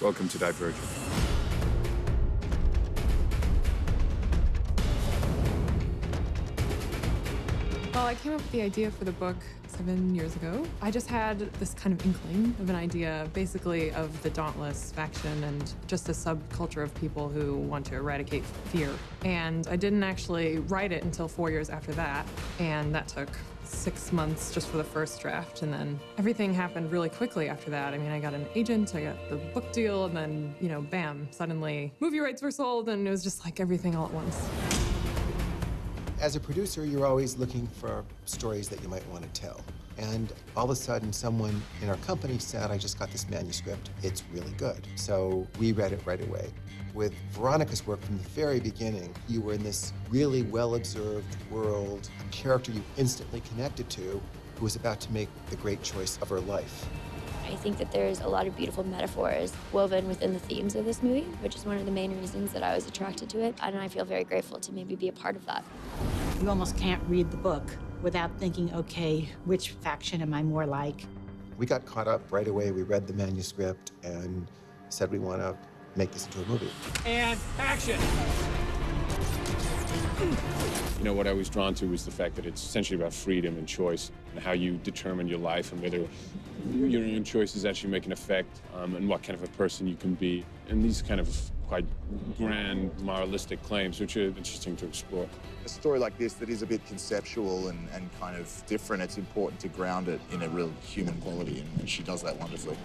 Welcome to Divergent. Well, I came up with the idea for the book seven years ago. I just had this kind of inkling of an idea, basically, of the Dauntless faction and just a subculture of people who want to eradicate fear. And I didn't actually write it until four years after that, and that took six months just for the first draft, and then everything happened really quickly after that. I mean, I got an agent, I got the book deal, and then, you know, bam, suddenly movie rights were sold, and it was just like everything all at once. As a producer, you're always looking for stories that you might want to tell. And all of a sudden, someone in our company said, I just got this manuscript. It's really good. So we read it right away. With Veronica's work from the very beginning, you were in this really well observed world, a character you instantly connected to who was about to make the great choice of her life. I think that there's a lot of beautiful metaphors woven within the themes of this movie, which is one of the main reasons that I was attracted to it. And I feel very grateful to maybe be a part of that. You almost can't read the book without thinking, okay, which faction am I more like? We got caught up right away. We read the manuscript and said we want to make this into a movie. And action! You know, what I was drawn to was the fact that it's essentially about freedom and choice and how you determine your life and whether your own choices actually make an effect um, and what kind of a person you can be. And these kind of quite grand moralistic claims, which are interesting to explore. A story like this that is a bit conceptual and, and kind of different, it's important to ground it in a real human quality, and, and she does that wonderfully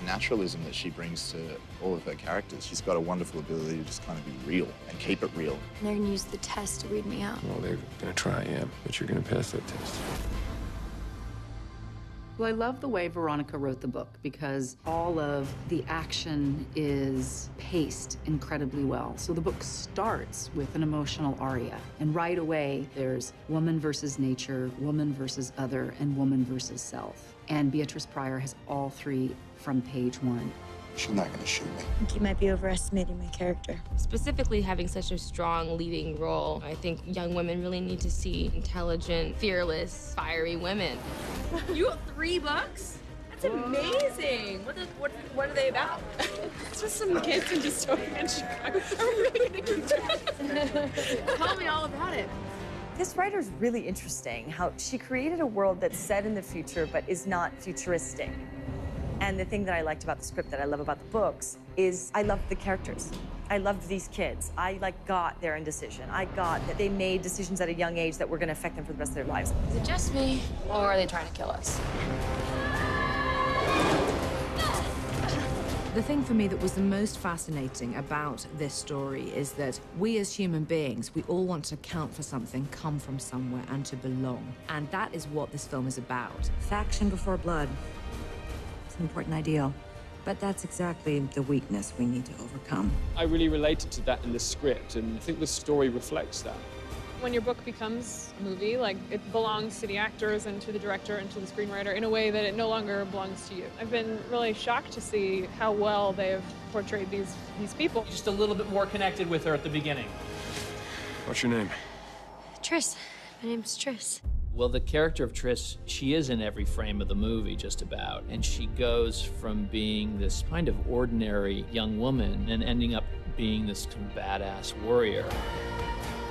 The naturalism that she brings to all of her characters. She's got a wonderful ability to just kind of be real and keep it real. They're gonna use the test to weed me out. Well, they're gonna try, yeah, but you're gonna pass that test. Well, I love the way Veronica wrote the book because all of the action is paced incredibly well. So the book starts with an emotional aria, and right away there's woman versus nature, woman versus other, and woman versus self. And Beatrice Prior has all three from page one. She's not going to shoot me. I think you might be overestimating my character. Specifically, having such a strong leading role, I think young women really need to see intelligent, fearless, fiery women. you have three books? That's amazing. What, is, what, what are they about? it's just some kids in dystopian Chicago. Are we really going to keep doing Tell me all about it. This writer's really interesting, how she created a world that's set in the future but is not futuristic. And the thing that I liked about the script that I love about the books is I loved the characters. I loved these kids. I like got their indecision. I got that they made decisions at a young age that were going to affect them for the rest of their lives. Is it just me, or are they trying to kill us? The thing for me that was the most fascinating about this story is that we as human beings, we all want to count for something, come from somewhere, and to belong. And that is what this film is about. Faction before blood. It's important ideal. But that's exactly the weakness we need to overcome. I really related to that in the script, and I think the story reflects that. When your book becomes a movie, like it belongs to the actors and to the director and to the screenwriter in a way that it no longer belongs to you. I've been really shocked to see how well they've portrayed these these people. Just a little bit more connected with her at the beginning. What's your name? Tris. My name's Tris. Well, the character of Tris, she is in every frame of the movie, just about. And she goes from being this kind of ordinary young woman and ending up being this kind of badass warrior.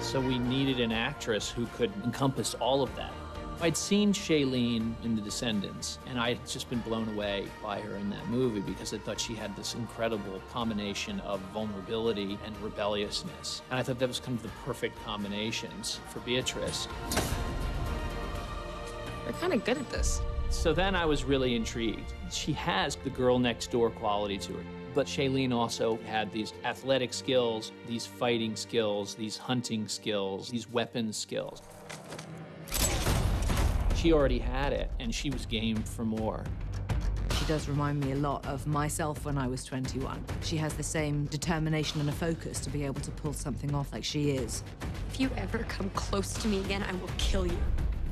So we needed an actress who could encompass all of that. I'd seen Shailene in The Descendants, and I had just been blown away by her in that movie because I thought she had this incredible combination of vulnerability and rebelliousness. And I thought that was kind of the perfect combinations for Beatrice. They're kind of good at this. So then I was really intrigued. She has the girl next door quality to her. But Shailene also had these athletic skills, these fighting skills, these hunting skills, these weapon skills. She already had it, and she was game for more. She does remind me a lot of myself when I was 21. She has the same determination and a focus to be able to pull something off like she is. If you ever come close to me again, I will kill you.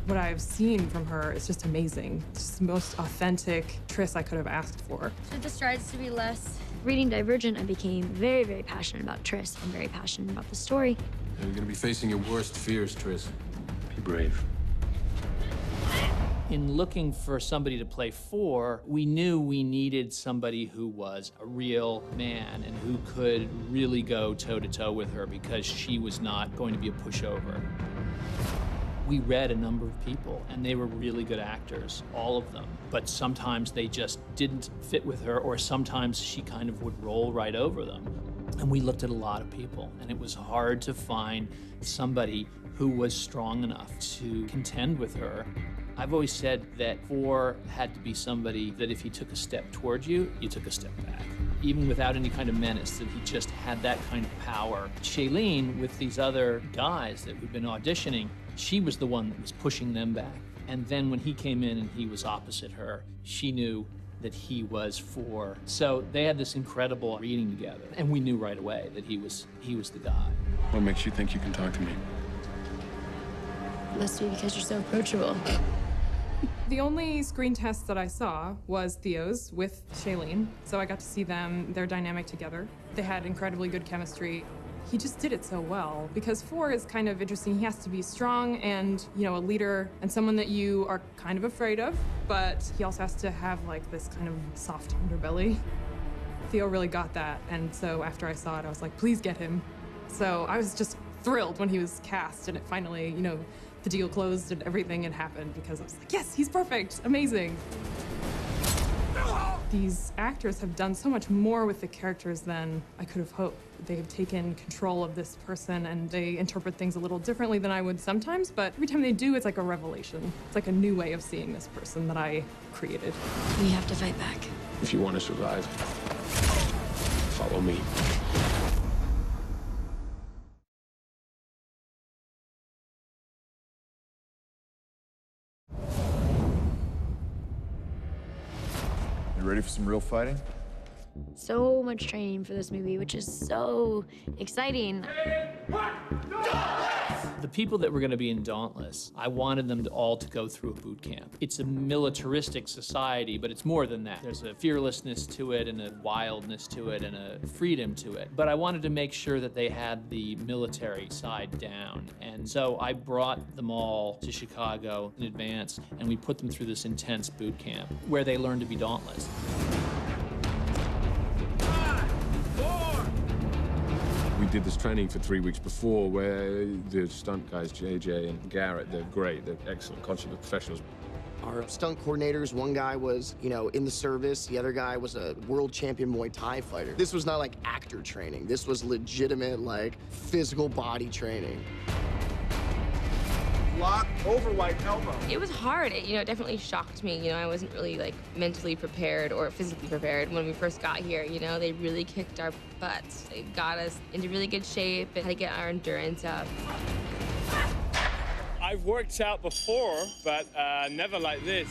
What I've seen from her is just amazing. It's just the most authentic Tris I could have asked for. So the strides to be less. Reading Divergent, I became very, very passionate about Tris and very passionate about the story. You're gonna be facing your worst fears, Tris. Be brave. In looking Four somebody to play for, we knew we needed somebody who was a real man and who could really go toe to toe with her because she was not going to be a pushover. We read a number of people, and they were really good actors, all of them. But sometimes they just didn't fit with her, or sometimes she kind of would roll right over them. And we looked at a lot of people, and it was hard to find somebody who was strong enough to contend with her. I've always said that Four had to be somebody that if he took a step towards you, you took a step back. Even without any kind of menace, that he just had that kind of power. Shailene, with these other guys that we've been auditioning, she was the one that was pushing them back. And then when he came in and he was opposite her, she knew that he was Four. So they had this incredible reading together, and we knew right away that he was he was the guy. What makes you think you can talk to me? Must be because you're so approachable. The only screen test that I saw was Theo's with Shailene, so I got to see them, their dynamic together. They had incredibly good chemistry. He just did it so well because Four is kind of interesting. He has to be strong and, you know, a leader and someone that you are kind of afraid of, but he also has to have like this kind of soft underbelly. Theo really got that, and so after I saw it, I was like, please get him. So I was just thrilled when he was cast and it finally, you know, the deal closed and everything had happened because I was like, yes, he's perfect, amazing. These actors have done so much more with the characters than I could have hoped. They have taken control of this person and they interpret things a little differently than I would sometimes, but every time they do, it's like a revelation. It's like a new way of seeing this person that I created. We have to fight back. If you want to survive, follow me. You ready for some real fighting? So much training for this movie, which is so exciting. The people that were going to be in Dauntless, I wanted them to all to go through a boot camp. It's a militaristic society, but it's more than that. There's a fearlessness to it and a wildness to it and a freedom to it. But I wanted to make sure that they had the military side down. And so I brought them all to Chicago in advance and we put them through this intense boot camp where they learned to be dauntless. Did this training for three weeks before where the stunt guys, JJ and Garrett, they're great. They're excellent, consummate professionals. Our stunt coordinators, one guy was, you know, in the service, the other guy was a world champion Muay Thai fighter. This was not like actor training. This was legitimate, like, physical body training. Lock over white elbow. It was hard. It, you know, it definitely shocked me. You know, I wasn't really like mentally prepared or physically prepared when we first got here. You know, they really kicked our butts. They got us into really good shape and how to get our endurance up. I've worked out before, but uh, never like this.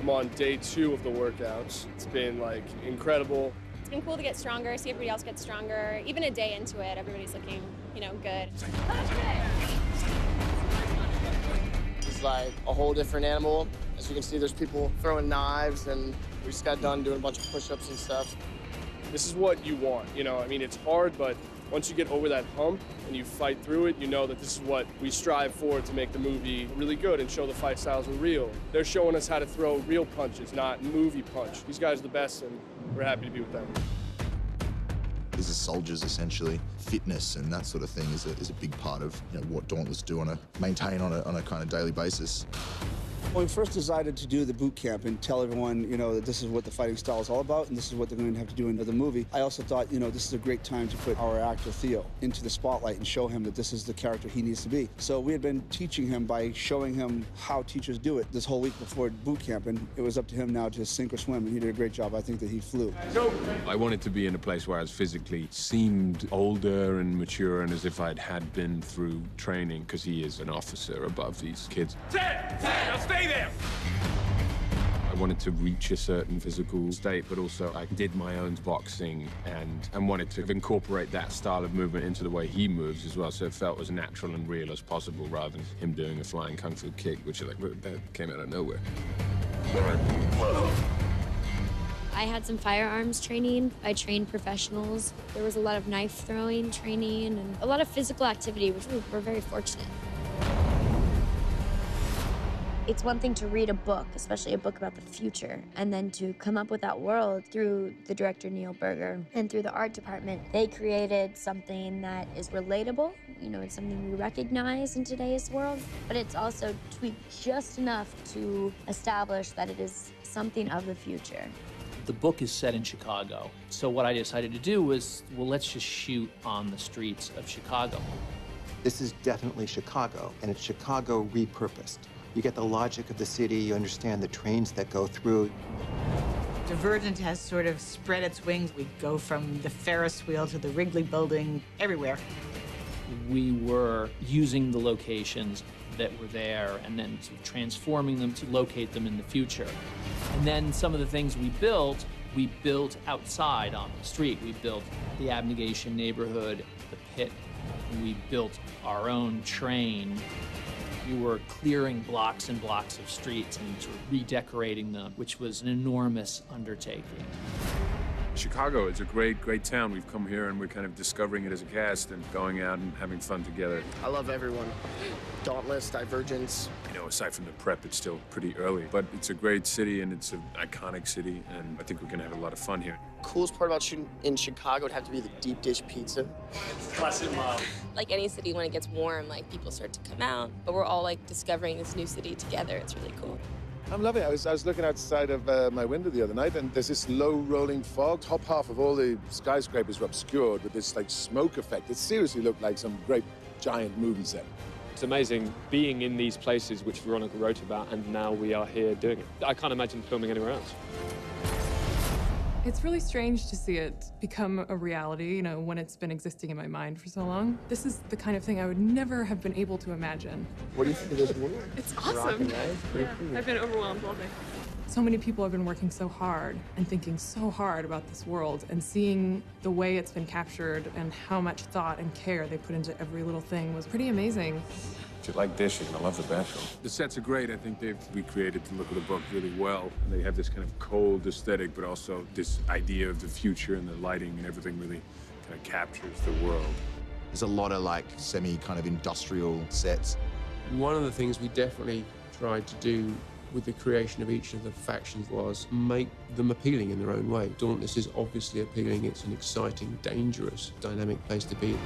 I'm on day two of the workouts. It's been like incredible. It's been cool to get stronger, see everybody else get stronger. Even a day into it, everybody's looking, you know, good. Like a whole different animal. As you can see, there's people throwing knives, and we just got done doing a bunch of push-ups and stuff. This is what you want, you know. I mean, it's hard, but once you get over that hump and you fight through it, you know that this is what we strive for to make the movie really good and show the fight styles are real. They're showing us how to throw real punches, not movie punch. These guys are the best, and we're happy to be with them. Are soldiers essentially. Fitness and that sort of thing is a, is a big part of you know, what Dauntless do on a maintain on a, on a kind of daily basis. When we first decided to do the boot camp and tell everyone, you know, that this is what the fighting style is all about and this is what they're going to have to do in the movie, I also thought, you know, this is a great time to put our actor Theo into the spotlight and show him that this is the character he needs to be. So we had been teaching him by showing him how teachers do it this whole week before boot camp, and it was up to him now to sink or swim, and he did a great job. I think that he flew. I wanted to be in a place where I was physically seemed older and mature and as if I'd had been through training because he is an officer above these kids. Now stay there. I wanted to reach a certain physical state, but also I did my own boxing and, and wanted to incorporate that style of movement into the way he moves as well, so it felt as natural and real as possible rather than him doing a flying kung fu kick, which like that came out of nowhere. I had some firearms training. I trained professionals. There was a lot of knife throwing training and a lot of physical activity, which we were very fortunate. It's one thing to read a book, especially a book about the future, and then to come up with that world through the director Neil Burger and through the art department. They created something that is relatable. You know, it's something we recognize in today's world, but it's also tweaked just enough to establish that it is something of the future. The book is set in Chicago. So what I decided to do was, well, let's just shoot on the streets of Chicago. This is definitely Chicago, and it's Chicago repurposed. You get the logic of the city, you understand the trains that go through. Divergent has sort of spread its wings. We go from the Ferris wheel to the Wrigley building, everywhere. We were using the locations that were there and then sort of transforming them to locate them in the future. And then some of the things we built, we built outside on the street. We built the Abnegation neighborhood, the pit. We built our own train. We were clearing blocks and blocks of streets and sort of redecorating them, which was an enormous undertaking. Chicago is a great, great town. We've come here and we're kind of discovering it as a cast and going out and having fun together. I love everyone. Dauntless, Divergence. You know, aside from the prep, it's still pretty early, but it's a great city and it's an iconic city, and I think we're gonna have a lot of fun here. Coolest part about shooting in Chicago would have to be the deep dish pizza. Classic mom. Like any city, when it gets warm, like people start to come out, but we're all like discovering this new city together. It's really cool. I'm loving it. I was, I was looking outside of uh, my window the other night, and there's this low rolling fog. Top half of all the skyscrapers were obscured with this like smoke effect. It seriously looked like some great giant movie set. It's amazing being in these places which Veronica wrote about, and now we are here doing it. I can't imagine filming anywhere else. It's really strange to see it become a reality, you know, when it's been existing in my mind for so long. This is the kind of thing I would never have been able to imagine. What do you think of this world? It's Rocking, awesome. right? Yeah, cool. I've been overwhelmed all day. So many people have been working so hard and thinking so hard about this world and seeing the way it's been captured and how much thought and care they put into every little thing was pretty amazing. If you like this, you're gonna love the bathroom. The sets are great. I think they've recreated the look of the book really well. And they have this kind of cold aesthetic, but also this idea of the future and the lighting and everything really kind of captures the world. There's a lot of like semi kind of industrial sets. One of the things we definitely tried to do with the creation of each of the factions was make them appealing in their own way. Dauntless is obviously appealing. It's an exciting, dangerous, dynamic place to be.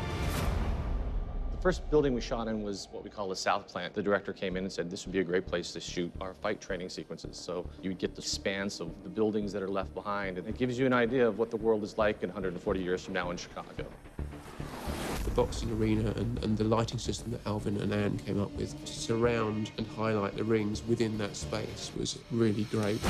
The first building we shot in was what we call the South Plant. The director came in and said this would be a great place to shoot our fight training sequences. So you would get the spans of the buildings that are left behind, and it gives you an idea of what the world is like in 140 years from now in Chicago. The boxing arena and, and the lighting system that Alvin and Anne came up with to surround and highlight the rings within that space was really great.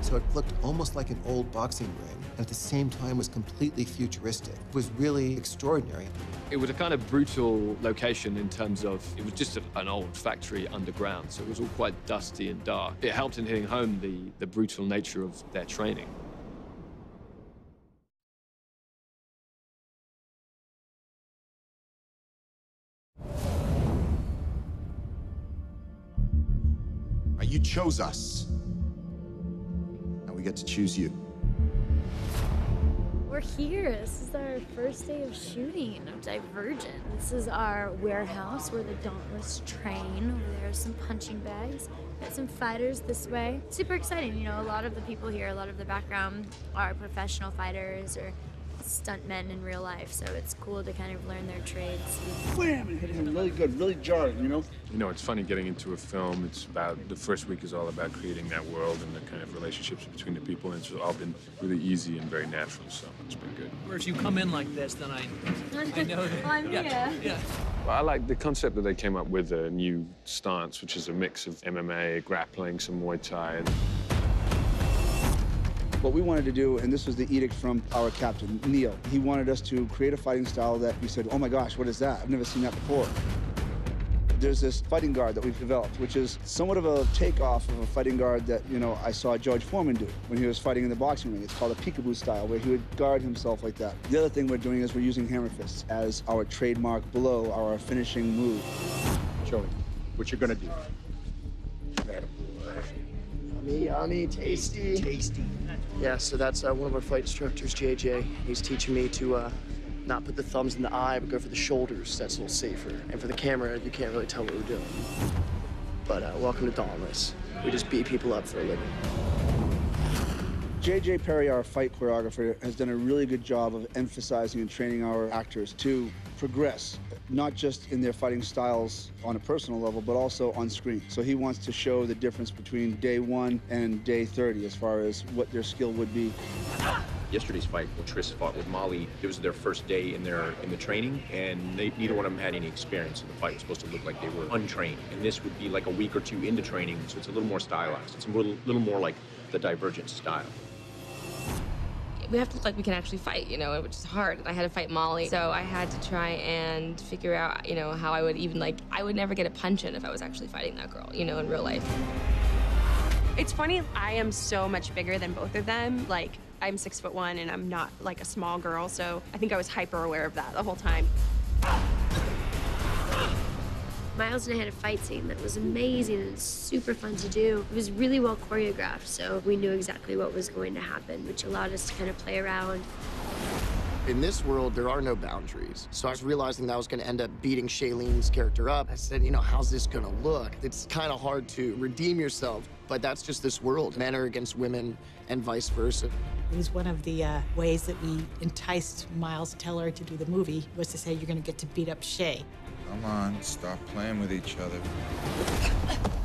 So it looked almost like an old boxing ring, and at the same time was completely futuristic. It was really extraordinary. It was a kind of brutal location in terms of it was just a, an old factory underground, so it was all quite dusty and dark. It helped in hitting home the, the brutal nature of their training. You chose us. Now we get to choose you. We're here. This is our first day of shooting of Divergent. This is our warehouse where the Dauntless train. Over there are some punching bags. Got some fighters this way. Super exciting. You know, a lot of the people here, a lot of the background are professional fighters or stuntmen in real life. So it's cool to kind of learn their trades. Wham! And hit him really good, really jarring, you know? You know, it's funny getting into a film. It's about the first week is all about creating that world and the kind of relationships between the people, and it's all been really easy and very natural. So it's been good. Whereas you come in like this, then I, I know that. I'm yeah, here. Yeah. Well, I like the concept that they came up with a new stance, which is a mix of MMA, grappling, some Muay Thai. And What we wanted to do, and this was the edict from our captain, Neil, he wanted us to create a fighting style that we said, oh my gosh, what is that? I've never seen that before. There's this fighting guard that we've developed, which is somewhat of a takeoff of a fighting guard that, you know, I saw George Foreman do when he was fighting in the boxing ring. It's called a peekaboo style, where he would guard himself like that. The other thing we're doing is we're using hammer fists as our trademark blow, our finishing move. Show me what you're gonna do. Yummy, yummy, tasty. Tasty. Yeah, so that's uh, one of our fight instructors, JJ. He's teaching me to uh, not put the thumbs in the eye, but go for the shoulders. That's a little safer. And for the camera, you can't really tell what we're doing. but uh, welcome to Dauntless. We just beat people up for a living. J.J. Perry, our fight choreographer, has done a really good job of emphasizing and training our actors to progress, not just in their fighting styles on a personal level, but also on screen. So he wants to show the difference between day one and day 30 as far as what their skill would be. Yesterday's fight, when Tris fought with Molly, it was their first day in their in the training, and they, neither one of them had any experience. So the fight was supposed to look like they were untrained, and this would be like a week or two into training, so it's a little more stylized. It's a little, little more like the Divergent style we have to look like we can actually fight, you know, which is hard. I had to fight Molly, so I had to try and figure out, you know, how I would even like. I would never get a punch in if I was actually fighting that girl, you know, in real life. It's funny. I am so much bigger than both of them. Like I'm six foot one, and I'm not like a small girl, so I think I was hyper aware of that the whole time. Miles and I had a fight scene that was amazing and super fun to do. It was really well choreographed, so we knew exactly what was going to happen, which allowed us to kind of play around. In this world, there are no boundaries. So I was realizing that I was going to end up beating Shailene's character up. I said, you know, how's this going to look? It's kind of hard to redeem yourself, but that's just this world. Men are against women and vice versa. It was one of the uh, ways that we enticed Miles Teller to do the movie was to say, you're going to get to beat up Shay. Come on, stop playing with each other.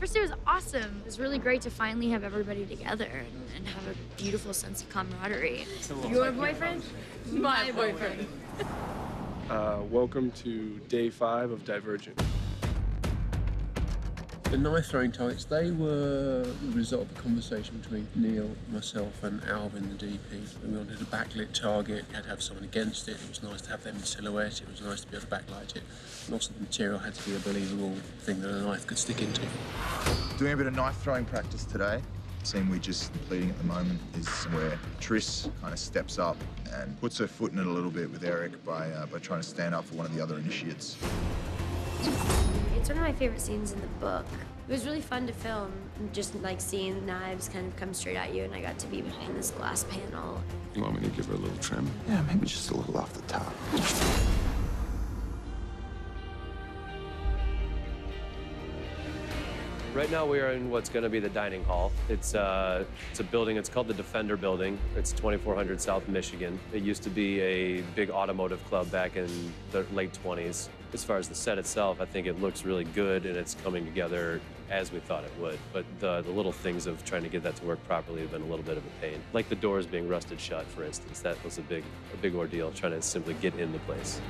First, it was awesome. It was really great to finally have everybody together and, and have a beautiful sense of camaraderie. Your boyfriend? My boyfriend. Uh, welcome to day five of Divergent. The knife throwing targets, they were the result of a conversation between Neil, myself, and Alvin, the DP. We wanted a backlit target, you had to have someone against it. It was nice to have them in silhouette, it was nice to be able to backlight it. And also, the material had to be a believable thing that a knife could stick into. Doing a bit of knife throwing practice today. The scene we're just completing at the moment is where Tris kind of steps up and puts her foot in it a little bit with Eric by, uh, by trying to stand up for one of the other initiates. It's one of my favorite scenes in the book. It was really fun to film, just like seeing knives kind of come straight at you, and I got to be behind this glass panel. You want me to give her a little trim? Yeah, maybe just a little off the top. Right now we are in what's going to be the dining hall. It's, uh, it's a building, it's called the Defender Building. It's 2400 South Michigan. It used to be a big automotive club back in the late 20s. As far as the set itself, I think it looks really good and it's coming together as we thought it would. But the, the little things of trying to get that to work properly have been a little bit of a pain. Like the doors being rusted shut, for instance. That was a big, a big ordeal, trying to simply get in the place.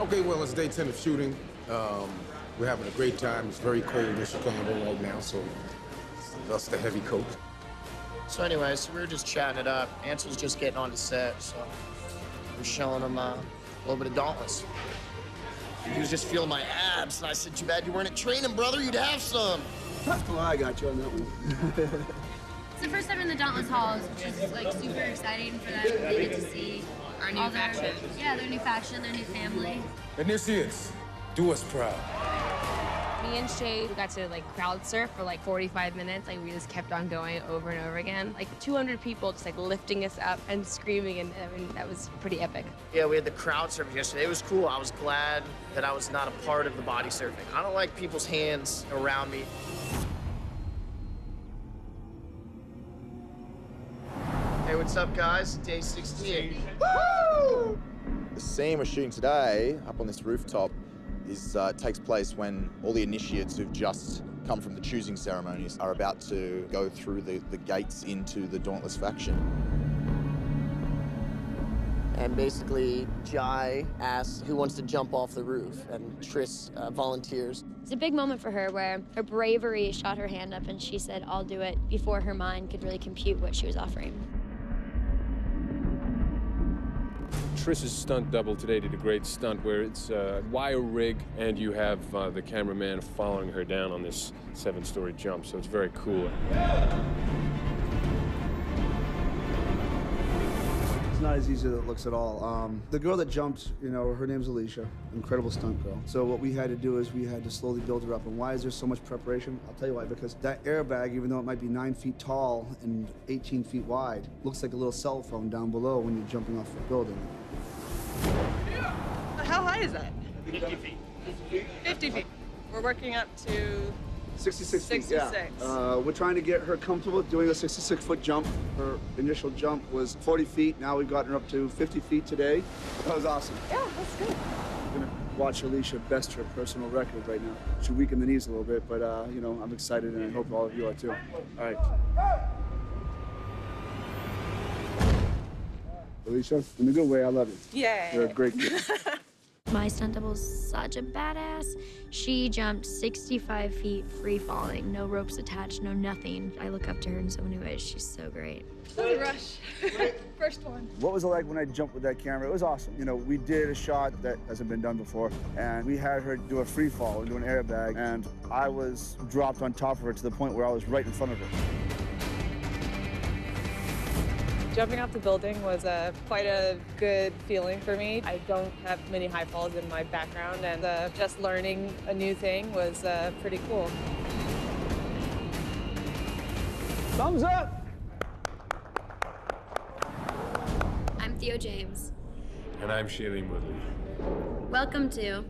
Okay, well, it's day 10 of shooting. Um, we're having a great time. It's very cold in Chicago right now, so that's the heavy coat. So anyways, we were just chatting it up. Ansel's just getting on the set, so we're showing him uh, a little bit of Dauntless. He was just feeling my abs, and I said, too bad you weren't at training, brother. You'd have some. Well, I got you on that one. It's the first time in the Dauntless Halls, which is like super exciting for them. They get to see Our new all their- faction. Yeah, their new faction, their new family. And this is Do Us Proud. Me and Shay we got to like crowd surf for like 45 minutes. Like we just kept on going over and over again. Like 200 people just like lifting us up and screaming, and I mean that was pretty epic. Yeah, we had the crowd surf yesterday. It was cool. I was glad that I was not a part of the body surfing. I don't like people's hands around me. Hey, what's up, guys? Day 68. Woo! The scene we're shooting today, up on this rooftop, is uh, takes place when all the initiates who've just come from the choosing ceremonies are about to go through the, the gates into the Dauntless faction. And basically, Jai asks who wants to jump off the roof, and Tris uh, volunteers. It's a big moment for her where her bravery shot her hand up and she said, I'll do it before her mind could really compute what she was offering. Tris's stunt double today did a great stunt where it's a wire rig and you have uh, the cameraman following her down on this seven-story jump, so it's very cool. It's not as easy as it looks at all. Um, the girl that jumped, you know, her name's Alicia, incredible stunt girl. So what we had to do is we had to slowly build her up. And why is there so much preparation? I'll tell you why. Because that airbag, even though it might be nine feet tall and 18 feet wide, looks like a little cell phone down below when you're jumping off a building. How high is that? 50 feet. 50 feet. We're working up to 66 feet, 66. yeah. Uh, we're trying to get her comfortable doing a 66 foot jump. Her initial jump was 40 feet. Now we've gotten her up to 50 feet today. That was awesome. Yeah, that's good. I'm gonna watch Alicia best her personal record right now. She weakened the knees a little bit, but uh, you know, I'm excited and I hope all of you are too. All right. Alicia, in a good way, I love you. Yeah. You're a great kid. My stunt double's such a badass. She jumped 65 feet free falling, no ropes attached, no nothing. I look up to her in so many ways. She's so great. That was a rush. First one. What was it like when I jumped with that camera? It was awesome. You know, we did a shot that hasn't been done before, and we had her do a free fall into an airbag, and I was dropped on top of her to the point where I was right in front of her. Jumping off the building was a quite a good feeling for me. I don't have many high falls in my background, and uh, just learning a new thing was uh, pretty cool. Thumbs up! I'm Theo James. And I'm Shailene Woodley. Welcome to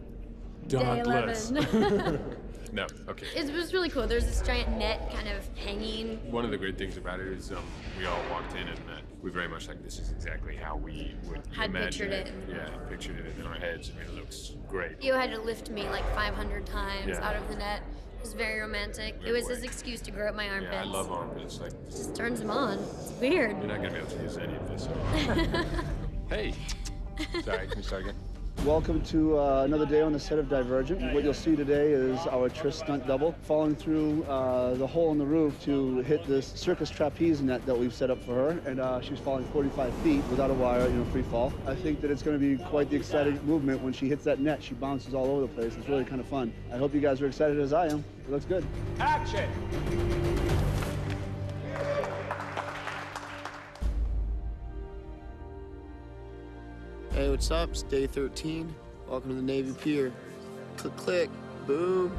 Day 11. no, okay. it was really cool. There's this giant net kind of hanging. One of the great things about it is um, we all walked in and uh, we very much like this is exactly how we would Had imagine pictured it. Yeah, pictured it in our heads. I mean, it looks great. Theo had to lift me like 500 times Yeah. out of the net. It was very romantic. It was his excuse to grow up my armpits. Yeah, I love armpits. Like, Just turns him on. It's weird. you're not gonna be able to use any of this. hey. Sorry, can you start again? Welcome to uh, another day on the set of Divergent. What you'll see today is our Trish stunt double falling through uh, the hole in the roof to hit this circus trapeze net that we've set up for her, and uh, she's falling 45 feet without a wire, you know, free fall. I think that it's going to be quite the exciting movement when she hits that net. She bounces all over the place. It's really kind of fun. I hope you guys are excited as I am. It looks good. Action! Hey, what's up? It's day 13. Welcome to the Navy Pier. Click, click, boom.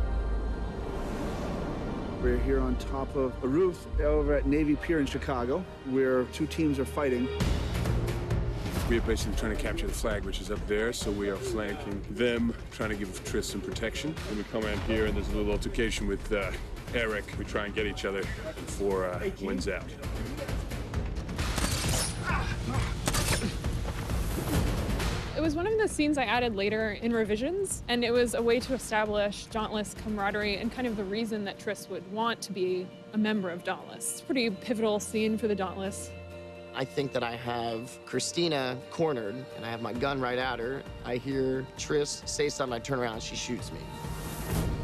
We're here on top of a roof over at Navy Pier in Chicago, where two teams are fighting. We are basically trying to capture the flag, which is up there, so we are flanking them, trying to give Tris some protection. Then we come in here, and there's a little altercation with uh, Eric. We try and get each other before uh, wins out. It was one of the scenes I added later in revisions, and it was a way to establish Dauntless camaraderie and kind of the reason that Tris would want to be a member of Dauntless. It's a pretty pivotal scene for the Dauntless. I think that I have Christina cornered, and I have my gun right at her. I hear Tris say something, I turn around, and she shoots me.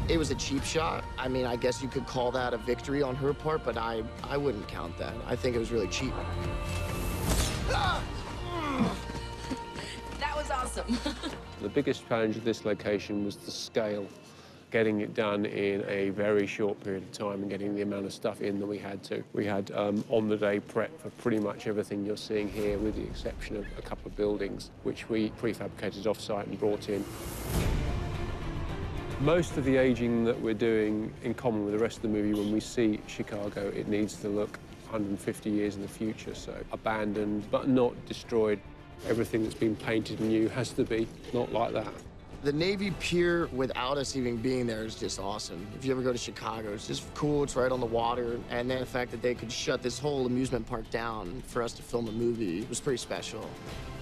It was a cheap shot. I mean, I guess you could call that a victory on her part, but I, I wouldn't count that. I think it was really cheap. That was awesome. The biggest challenge of this location was the scale. Getting it done in a very short period of time and getting the amount of stuff in that we had to. We had um, on-the-day prep for pretty much everything you're seeing here, with the exception of a couple of buildings, which we prefabricated off-site and brought in. Most of the aging that we're doing in common with the rest of the movie, when we see Chicago, it needs to look 150 years in the future, so abandoned but not destroyed. Everything that's been painted new has to be not like that. The Navy Pier, without us even being there, is just awesome. If you ever go to Chicago, it's just cool. It's right on the water. And then the fact that they could shut this whole amusement park down for us to film a movie was pretty special.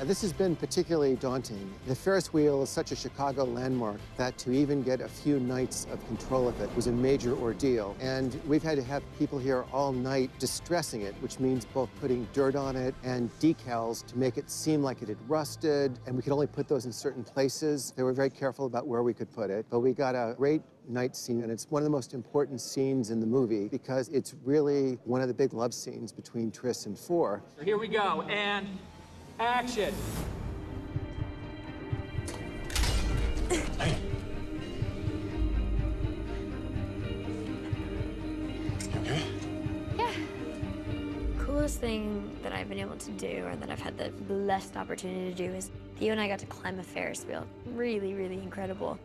This has been particularly daunting. The Ferris wheel is such a Chicago landmark that to even get a few nights of control of it was a major ordeal. And we've had to have people here all night distressing it, which means both putting dirt on it and decals to make it seem like it had rusted. And we could only put those in certain places. They were very careful about where we could put it. But we got a great night scene, and it's one of the most important scenes in the movie because it's really one of the big love scenes between Tris and Four. So here we go, and action. Yeah. Coolest thing that I've been able to do, or that I've had the blessed opportunity to do, is Theo and I got to climb a Ferris wheel. Really, really incredible.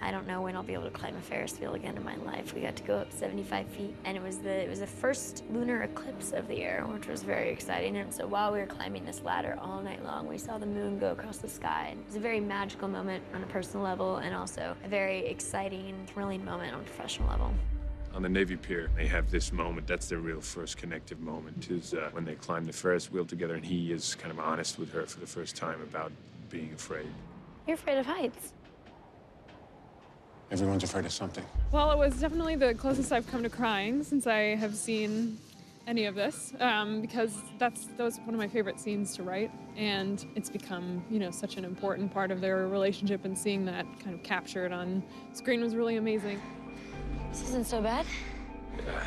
I don't know when I'll be able to climb a Ferris wheel again in my life. We got to go up 75 feet, and it was the it was the first lunar eclipse of the year, which was very exciting. And so while we were climbing this ladder all night long, we saw the moon go across the sky. It was a very magical moment on a personal level, and also a very exciting, thrilling moment on a professional level. On the Navy Pier, they have this moment. That's their real first connective moment, is uh, when they climb the Ferris wheel together, and he is kind of honest with her for the first time about being afraid. You're afraid of heights. Everyone's afraid of something. Well, it was definitely the closest I've come to crying since I have seen any of this, um, because that's that was one of my favorite scenes to write, and it's become you know such an important part of their relationship, and seeing that kind of captured on screen was really amazing. This isn't so bad. Yeah.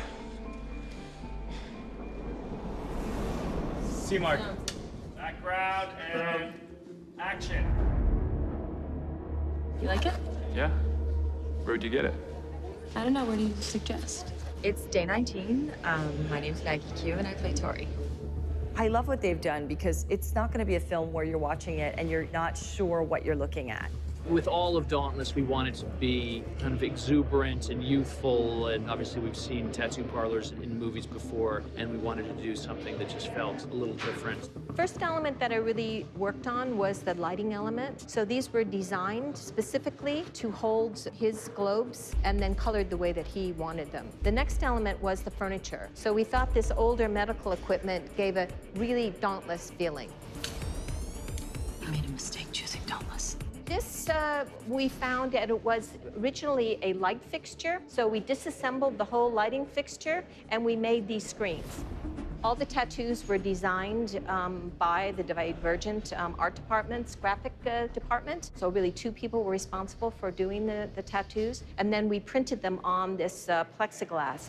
C mark. Background and action. You like it? Yeah? Where'd you get it? I don't know. What do you suggest? It's day 19. Um, my name's Maggie Q, and I play Tori. I love what they've done because it's not going to be a film where you're watching it and you're not sure what you're looking at. With all of Dauntless, we wanted to be kind of exuberant and youthful, and obviously we've seen tattoo parlors in movies before, and we wanted to do something that just felt a little different. First element that I really worked on was the lighting element. So these were designed specifically to hold his globes and then colored the way that he wanted them. The next element was the furniture. So we thought this older medical equipment gave a really dauntless feeling. I made a mistake choosing Dauntless. This, uh, we found that it was originally a light fixture, so we disassembled the whole lighting fixture and we made these screens. All the tattoos were designed um, by the Divergent um, art department's graphic uh, department. So really two people were responsible for doing the, the tattoos. And then we printed them on this uh, plexiglass.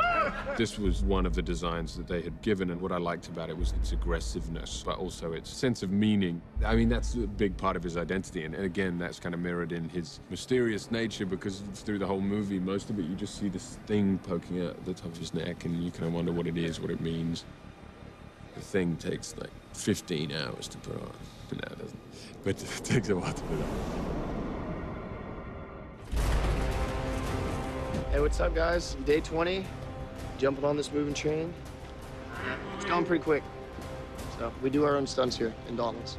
This was one of the designs that they had given, and what I liked about it was its aggressiveness, but also its sense of meaning. I mean, that's a big part of his identity, and, again, that's kind of mirrored in his mysterious nature because through the whole movie, most of it, you just see this thing poking out the top of his neck, and you kind of wonder what it is, what it means. The thing takes like 15 hours to put on. No, it doesn't. But it takes a while to put on. Hey, what's up, guys? Day 20, jumping on this moving train. It's going pretty quick. So we do our own stunts here in Dauntless.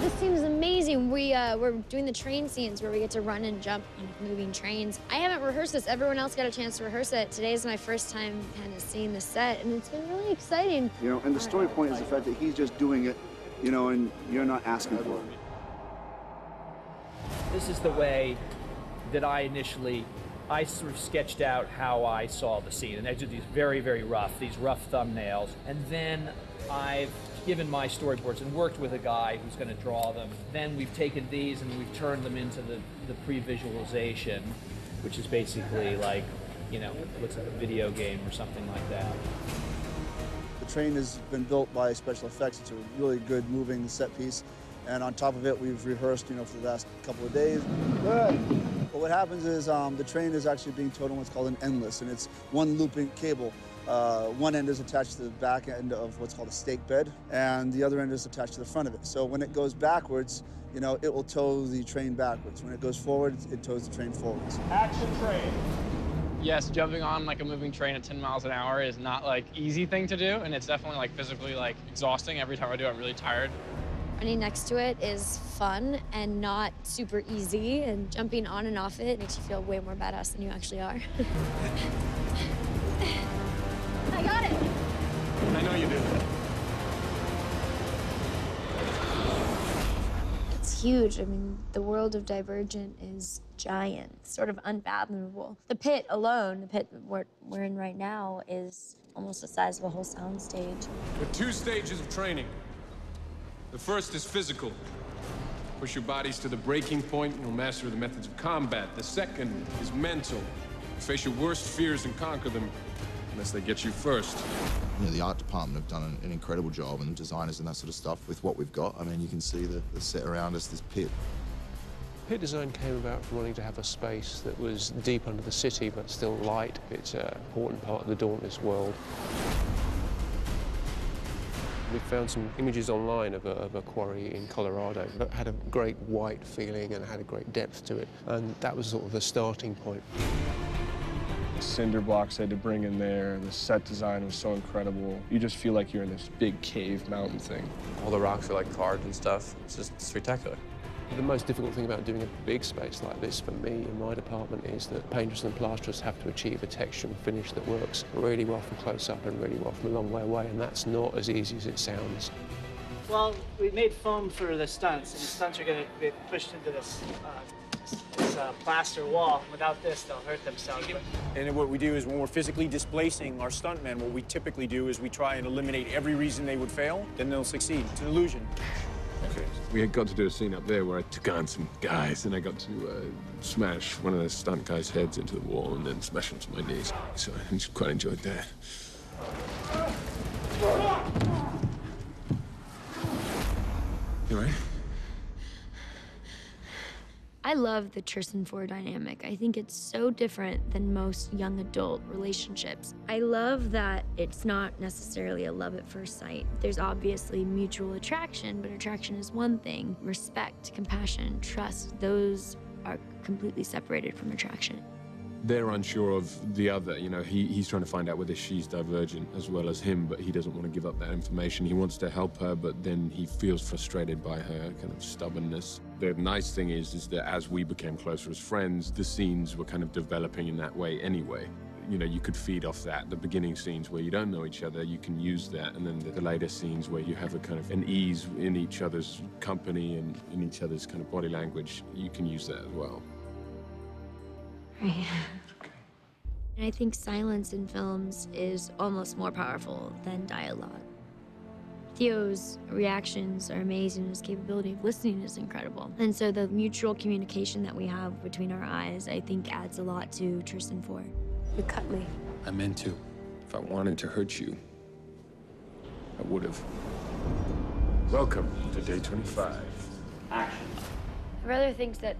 This seems amazing. We, uh, we're doing the train scenes where we get to run and jump on moving trains. I haven't rehearsed this. Everyone else got a chance to rehearse it. Today is my first time kind of seeing the set, and it's been really exciting. You know, and the story point is the fact that he's just doing it, you know, and you're not asking for it. This is the way that I initially, I sort of sketched out how I saw the scene. And I did these very, very rough, these rough thumbnails. And then I've given my storyboards and worked with a guy who's going to draw them. Then we've taken these and we've turned them into the, the pre-visualization, which is basically like, you know, looks like a video game or something like that. The train has been built by special effects. It's a really good moving set piece. And on top of it, we've rehearsed, you know, for the last couple of days. Good. But what happens is um, the train is actually being towed on what's called an endless, and it's one looping cable. Uh, one end is attached to the back end of what's called a stake bed, and the other end is attached to the front of it. So when it goes backwards, you know, it will tow the train backwards. When it goes forward, it tows the train forwards. Action train. yes, jumping on like a moving train at 10 miles an hour is not like easy thing to do, and it's definitely like physically like exhausting. Every time I do, it, I'm really tired. Running next to it is fun and not super easy, and jumping on and off it makes you feel way more badass than you actually are. I got it! I know you did. It's huge. I mean, the world of Divergent is giant, sort of unfathomable. The pit alone, the pit we're, we're in right now, is almost the size of a whole soundstage. Are two stages of training. The first is physical. Push your bodies to the breaking point and you'll master the methods of combat. The second is mental. Face your worst fears and conquer them, unless they get you first. You know, the art department have done an, an incredible job, and the designers and that sort of stuff with what we've got. I mean, you can see the, the set around us, this pit. Pit design came about from wanting to have a space that was deep under the city but still light. It's an important part of the Dauntless world. We found some images online of a, of a quarry in Colorado that had a great white feeling and had a great depth to it. And that was sort of the starting point. The cinder blocks they had to bring in there, the set design was so incredible. You just feel like you're in this big cave mountain thing. All the rocks are like carved and stuff. It's just spectacular. The most difficult thing about doing a big space like this for me in my department is that painters and plasterers have to achieve a texture and finish that works really well from close up and really well from a long way away, and that's not as easy as it sounds. Well, we made foam for the stunts, and the stunts are going to be pushed into this, uh, this, this uh, plaster wall. Without this, they'll hurt themselves. And what we do is when we're physically displacing our stuntmen, what we typically do is we try and eliminate every reason they would fail, then they'll succeed. It's an illusion. Okay. We had got to do a scene up there where I took on some guys and I got to uh, smash one of the stunt guys' heads into the wall and then smash him to my knees. So I quite enjoyed that. You all right? I love the Tris and Four dynamic. I think it's so different than most young adult relationships. I love that it's not necessarily a love at first sight. There's obviously mutual attraction, but attraction is one thing. Respect, compassion, trust, those are completely separated from attraction. They're unsure of the other. You know, he, he's trying to find out whether she's divergent as well as him, but he doesn't want to give up that information. He wants to help her, but then he feels frustrated by her kind of stubbornness. The nice thing is, is that as we became closer as friends, the scenes were kind of developing in that way anyway. You know, you could feed off that. The beginning scenes where you don't know each other, you can use that. And then the, the later scenes where you have a kind of an ease in each other's company and in each other's kind of body language, you can use that as well. Right. And I think silence in films is almost more powerful than dialogue. Theo's reactions are amazing. His capability of listening is incredible. And so the mutual communication that we have between our eyes, I think, adds a lot to Tris and Four. You cut me. I meant to. If I wanted to hurt you, I would have. Welcome to day 25. Action. My brother thinks that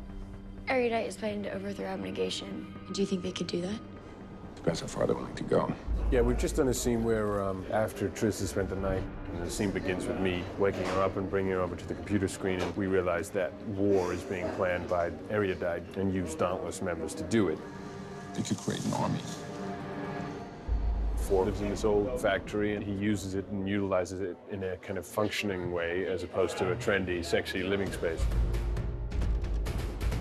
Erudite is planning to overthrow abnegation. Do you think they could do that? Depends how far they're willing to go. Yeah, we've just done a scene where um, after Tris has spent the night, and the scene begins with me waking her up and bringing her over to the computer screen, and we realize that war is being planned by Erudite and use Dauntless members to do it. They could create an army. Four lives in this old factory, and he uses it and utilizes it in a kind of functioning way as opposed to a trendy, sexy living space.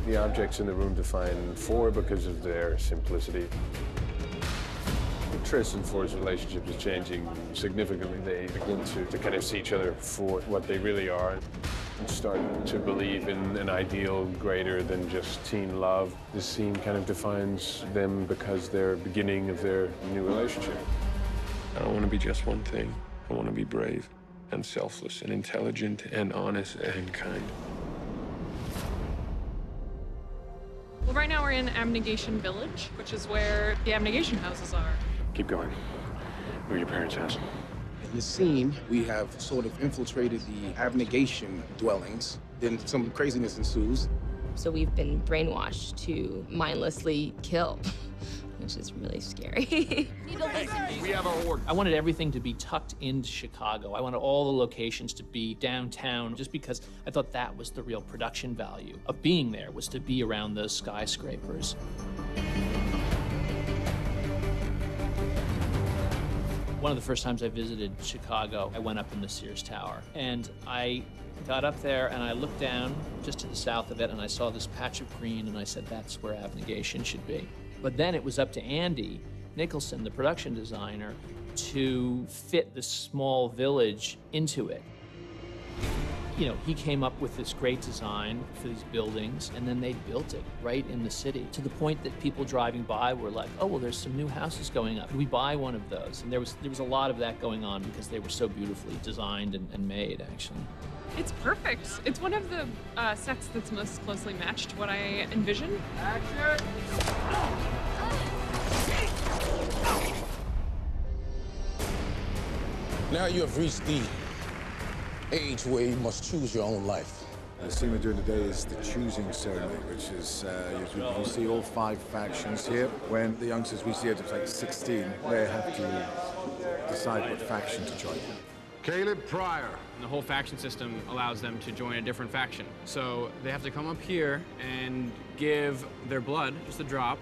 The objects in the room define four because of their simplicity. Tris and Four's relationship is changing significantly. They begin to, to kind of see each other for what they really are and start to believe in an ideal greater than just teen love. This scene kind of defines them because they're beginning of their new relationship. I don't want to be just one thing. I want to be brave and selfless and intelligent and honest and kind. Right now we're in Abnegation Village, which is where the abnegation houses are. Keep going. Go to your parents' house. In the scene, we have sort of infiltrated the abnegation dwellings. Then some craziness ensues. So we've been brainwashed to mindlessly kill, which is really scary. we have our order. I wanted everything to be tucked into Chicago. I wanted all the locations to be downtown just because I thought that was the real production value of being there was to be around those skyscrapers. One of the first times I visited Chicago, I went up in the Sears Tower and I got up there and I looked down just to the south of it and I saw this patch of green and I said, that's where abnegation should be. But then it was up to Andy Nicholson, the production designer, to fit this small village into it. You know, he came up with this great design for these buildings, and then they built it right in the city to the point that people driving by were like, "Oh, well, there's some new houses going up. Could we buy one of those?" And there was there was a lot of that going on because they were so beautifully designed and, and made, actually. It's perfect. It's one of the uh, sets that's most closely matched what I envisioned. Action! Now you have reached the age where you must choose your own life. The scene we're doing today is the choosing ceremony, which is uh, you, you see all five factions here. When the youngsters we see at like 16, they have to decide what faction to join. Caleb Prior. And the whole faction system allows them to join a different faction. So they have to come up here and give their blood, just a drop,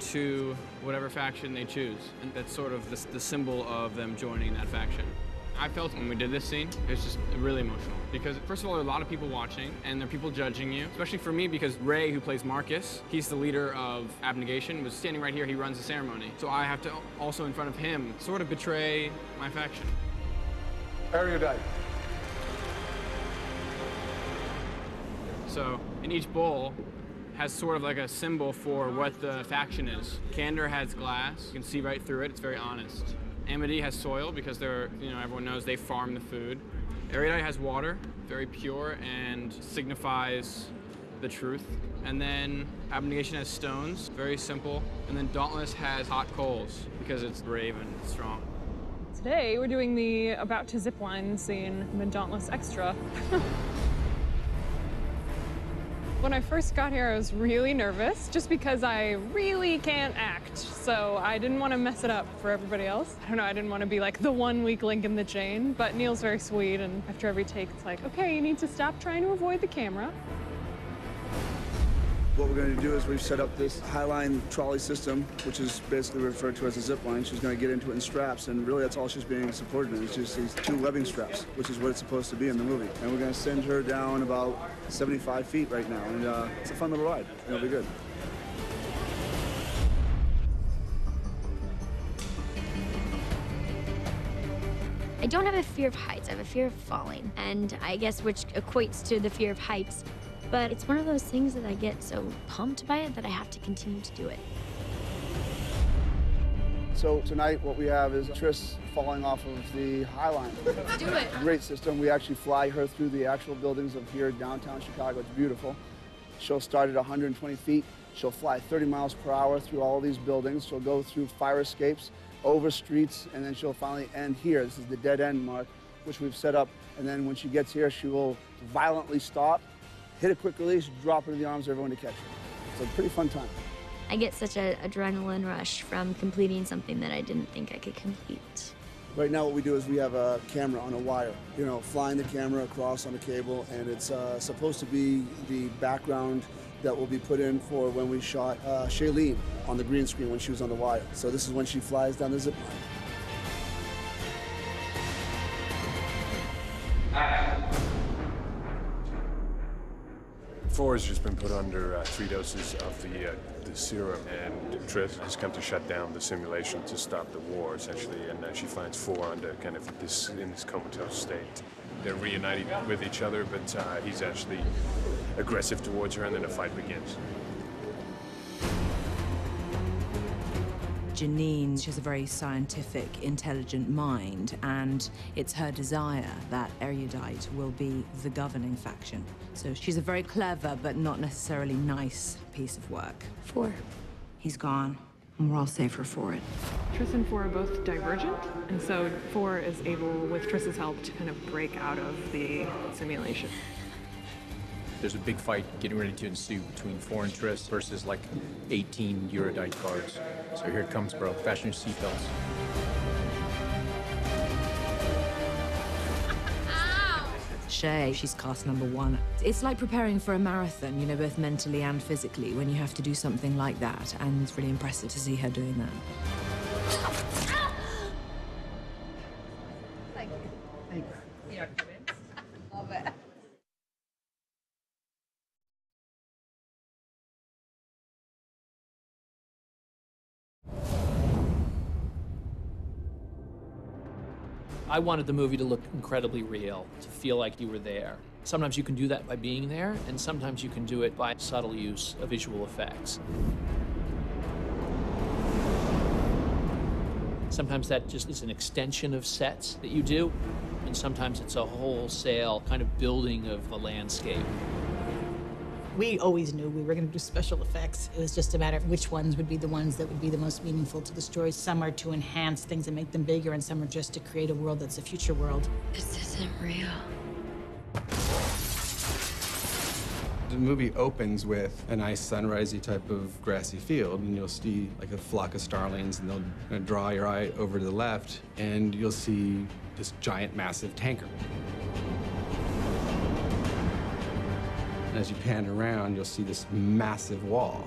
to whatever faction they choose. And that's sort of the, the symbol of them joining that faction. I felt when we did this scene, it was just really emotional. Because first of all, there are a lot of people watching, and there are people judging you. Especially for me, because Ray, who plays Marcus, he's the leader of Abnegation, was standing right here, he runs the ceremony. So I have to also, in front of him, sort of betray my faction. Erudite. So in each bowl has sort of like a symbol for what the faction is. Candor has glass, you can see right through it, it's very honest. Amity has soil because they're, you know, everyone knows they farm the food. Erudite has water, very pure and signifies the truth. And then Abnegation has stones, very simple. And then Dauntless has hot coals because it's brave and strong. Today, we're doing the about to zipline scene in Dauntless Extra. when I first got here, I was really nervous just because I really can't act. So I didn't want to mess it up for everybody else. I don't know, I didn't want to be like the one weak link in the chain, but Neil's very sweet. And after every take, it's like, okay, you need to stop trying to avoid the camera. What we're going to do is we've set up this Highline trolley system, which is basically referred to as a zip line. She's going to get into it in straps, and really that's all she's being supported in. It's just these two webbing straps, which is what it's supposed to be in the movie. And we're going to send her down about 75 feet right now, and uh, it's a fun little ride. It'll be good. I don't have a fear of heights, I have a fear of falling. And I guess which equates to the fear of heights. But it's one of those things that I get so pumped by it that I have to continue to do it. So tonight what we have is Tris falling off of the High Line. Let's do it. Great system. We actually fly her through the actual buildings of here, downtown Chicago. It's beautiful. She'll start at 120 feet. She'll fly 30 miles per hour through all these buildings. She'll go through fire escapes, over streets, and then she'll finally end here. This is the dead end mark, which we've set up. And then when she gets here, she will violently stop, hit a quick release, drop her in the arms of everyone to catch her. It's a pretty fun time. I get such an adrenaline rush from completing something that I didn't think I could complete. Right now, what we do is we have a camera on a wire, you know, flying the camera across on a cable, and it's uh, supposed to be the background that will be put in for when we shot uh, Shailene on the green screen when she was on the wire. So this is when she flies down the zip line. Four has just been put under uh, three doses of the, uh, the serum, and Tris has come to shut down the simulation to stop the war, essentially, and uh, she finds Four under kind of this in this comatose state. They're reunited with each other, but uh, he's actually aggressive towards her, and then a fight begins. Jeanine, she has a very scientific, intelligent mind, and it's her desire that Erudite will be the governing faction. So she's a very clever, but not necessarily nice piece of work. Four. He's gone, and we're all safer for it. Tris and Four are both divergent, and so Four is able, with Tris's help, to kind of break out of the simulation. There's a big fight getting ready to ensue between Four and Tris versus like 18 Erudite guards. So here it comes, bro. Fasten your seatbelts. Shay, she's cast number one. It's like preparing for a marathon, you know, both mentally and physically, when you have to do something like that, and it's really impressive to see her doing that. I wanted the movie to look incredibly real, to feel like you were there. Sometimes you can do that by being there, and sometimes you can do it by subtle use of visual effects. Sometimes that just is an extension of sets that you do, and sometimes it's a wholesale kind of building of a landscape. We always knew we were going to do special effects. It was just a matter of which ones would be the ones that would be the most meaningful to the story. Some are to enhance things and make them bigger, and some are just to create a world that's a future world. This isn't real. The movie opens with a nice sunrisey type of grassy field, and you'll see like a flock of starlings, and they'll kind of draw your eye over to the left, and you'll see this giant, massive tanker. And as you pan around, you'll see this massive wall.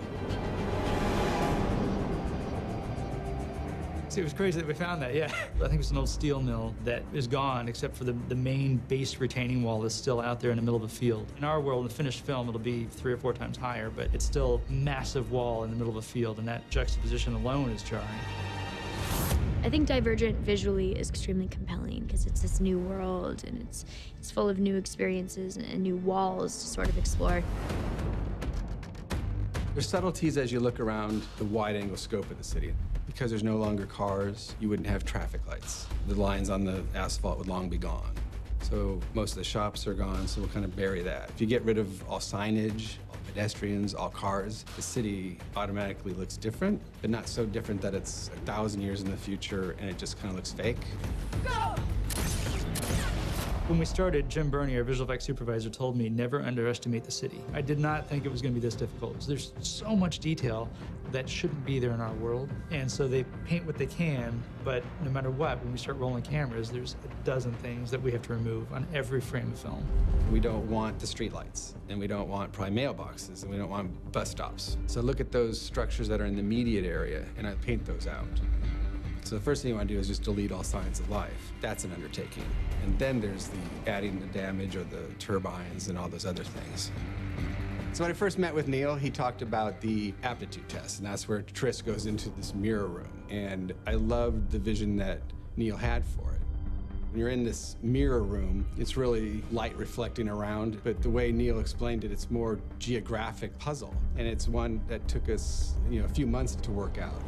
See, it was crazy that we found that, yeah. I think it's an old steel mill that is gone, except for the, the main base retaining wall that's still out there in the middle of the field. In our world, in the finished film, it'll be three or four times higher, but it's still a massive wall in the middle of a field, and that juxtaposition alone is jarring. I think Divergent visually is extremely compelling because it's this new world and it's it's full of new experiences and new walls to sort of explore. There's subtleties as you look around the wide-angle scope of the city. Because there's no longer cars, you wouldn't have traffic lights. The lines on the asphalt would long be gone. So most of the shops are gone, so we'll kind of bury that. If you get rid of all signage, pedestrians, all cars, the city automatically looks different, but not so different that it's a thousand years in the future and it just kind of looks fake. When we started, Jim Berney, our visual effects supervisor, told me never underestimate the city. I did not think it was going to be this difficult. There's so much detail that shouldn't be there in our world, and so they paint what they can, but no matter what, when we start rolling cameras, there's a dozen things that we have to remove on every frame of film. We don't want the streetlights, and we don't want probably mailboxes, and we don't want bus stops. So look at those structures that are in the immediate area, and I paint those out. So the first thing you want to do is just delete all signs of life. That's an undertaking. And then there's the adding the damage or the turbines and all those other things. So when I first met with Neil, he talked about the aptitude test, and that's where Tris goes into this mirror room. And I loved the vision that Neil had for it. When you're in this mirror room, it's really light reflecting around, but the way Neil explained it, it's more geographic puzzle. And it's one that took us, you know, a few months to work out.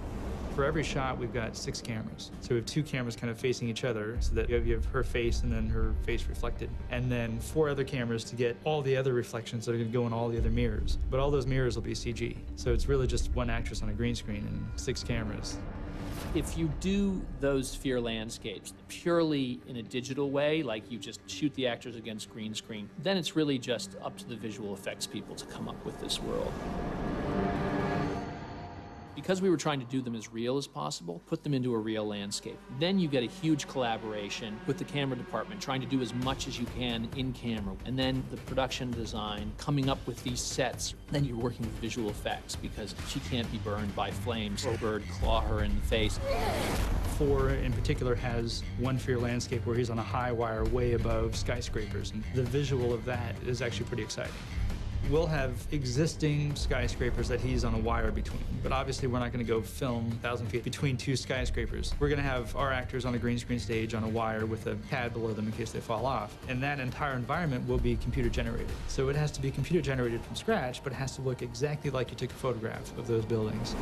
For every shot, we've got six cameras. So we have two cameras kind of facing each other so that you have, you have her face and then her face reflected. And then four other cameras to get all the other reflections that are going to go in all the other mirrors. But all those mirrors will be CG. So it's really just one actress on a green screen and six cameras. If you do those fear landscapes purely in a digital way, like you just shoot the actors against green screen, then it's really just up to the visual effects people to come up with this world. Because we were trying to do them as real as possible, put them into a real landscape. Then you get a huge collaboration with the camera department, trying to do as much as you can in camera. And then the production design, coming up with these sets. Then you're working with visual effects because she can't be burned by flames. A bird claw her in the face. Four in particular has one fear landscape where he's on a high wire way above skyscrapers. And the visual of that is actually pretty exciting. We'll have existing skyscrapers that he's on a wire between, but obviously we're not going to go film 1,000 feet between two skyscrapers. We're going to have our actors on a green screen stage on a wire with a pad below them in case they fall off. And that entire environment will be computer generated. So it has to be computer generated from scratch, but it has to look exactly like you took a photograph of those buildings.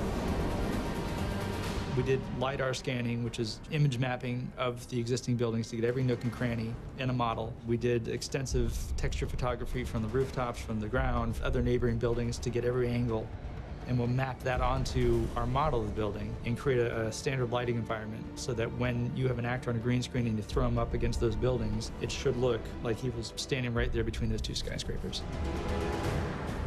We did LiDAR scanning, which is image mapping of the existing buildings to get every nook and cranny in a model. We did extensive texture photography from the rooftops, from the ground, other neighboring buildings to get every angle. And we'll map that onto our model of the building and create a, a standard lighting environment so that when you have an actor on a green screen and you throw him up against those buildings, it should look like he was standing right there between those two skyscrapers.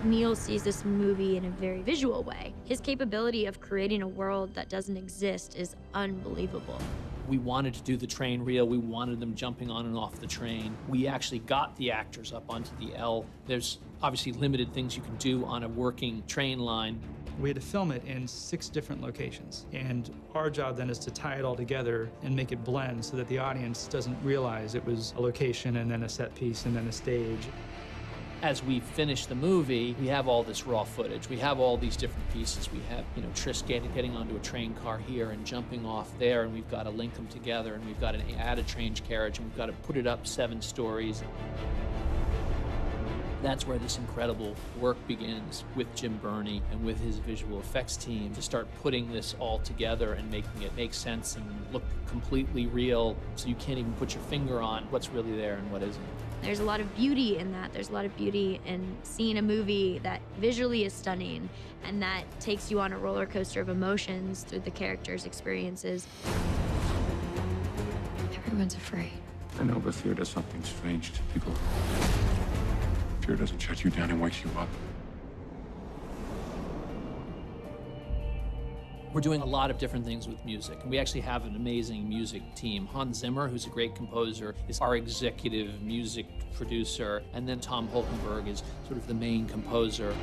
Neil sees this movie in a very visual way. His capability of creating a world that doesn't exist is unbelievable. We wanted to do the train reel. We wanted them jumping on and off the train. We actually got the actors up onto the L. There's obviously limited things you can do on a working train line. We had to film it in six different locations. And our job then is to tie it all together and make it blend so that the audience doesn't realize it was a location and then a set piece and then a stage as we finish the movie, we have all this raw footage. We have all these different pieces. We have, you know, Tris getting, getting onto a train car here and jumping off there, and we've got to link them together, and we've got to add a train carriage, and we've got to put it up seven stories. That's where this incredible work begins with Jim Berney and with his visual effects team to start putting this all together and making it make sense and look completely real so you can't even put your finger on what's really there and what isn't. There's a lot of beauty in that. There's a lot of beauty in seeing a movie that visually is stunning and that takes you on a roller coaster of emotions through the characters' experiences. Everyone's afraid. I know, but fear does something strange to people. Fear doesn't shut you down and wakes you up. We're doing a lot of different things with music, and we actually have an amazing music team. Hans Zimmer, who's a great composer, is our executive music producer, and then Tom Holkenborg is sort of the main composer.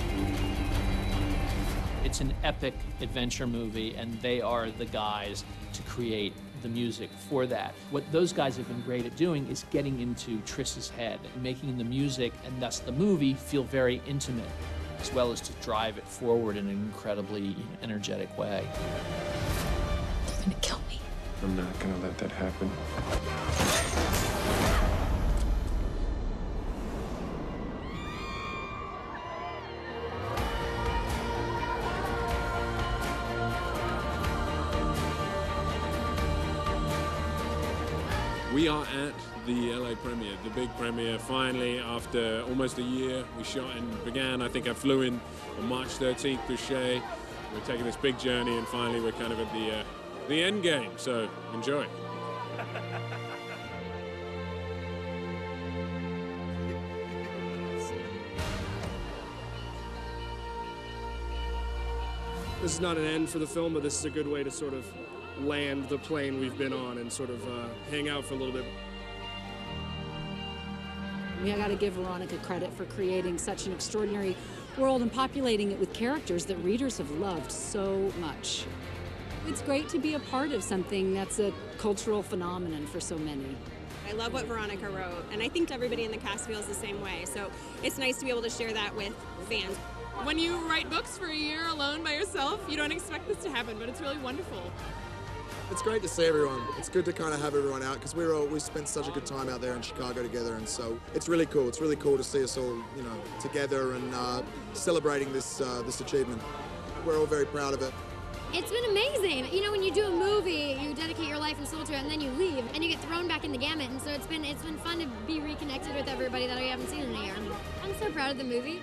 It's an epic adventure movie, and they are the guys to create the music for that. What those guys have been great at doing is getting into Tris's head and making the music and thus the movie feel very intimate, as well as to drive it forward in an incredibly energetic way. You're gonna kill me. I'm not gonna let that happen. We are at the LA premiere, the big premiere. Finally, after almost a year, we shot and began. I think I flew in on March 13th to Shea. We're taking this big journey, and finally, we're kind of at the uh, the end game. So enjoy. This is not an end for the film, but this is a good way to sort of land the plane we've been on and sort of uh, hang out for a little bit. We got to give Veronica credit for creating such an extraordinary world and populating it with characters that readers have loved so much. It's great to be a part of something that's a cultural phenomenon for so many. I love what Veronica wrote, and I think everybody in the cast feels the same way. So it's nice to be able to share that with fans. When you write books for a year alone by yourself, you don't expect this to happen, but it's really wonderful. It's great to see everyone. It's good to kind of have everyone out because we were all, we spent such a good time out there in Chicago together, and so it's really cool. It's really cool to see us all, you know, together and uh, celebrating this uh, this achievement. We're all very proud of it. It's been amazing. You know, when you do a movie, you dedicate your life and soul to it, and then you leave, and you get thrown back in the gamut. And so it's been it's been fun to be reconnected with everybody that I haven't seen in a year. I'm so proud of the movie.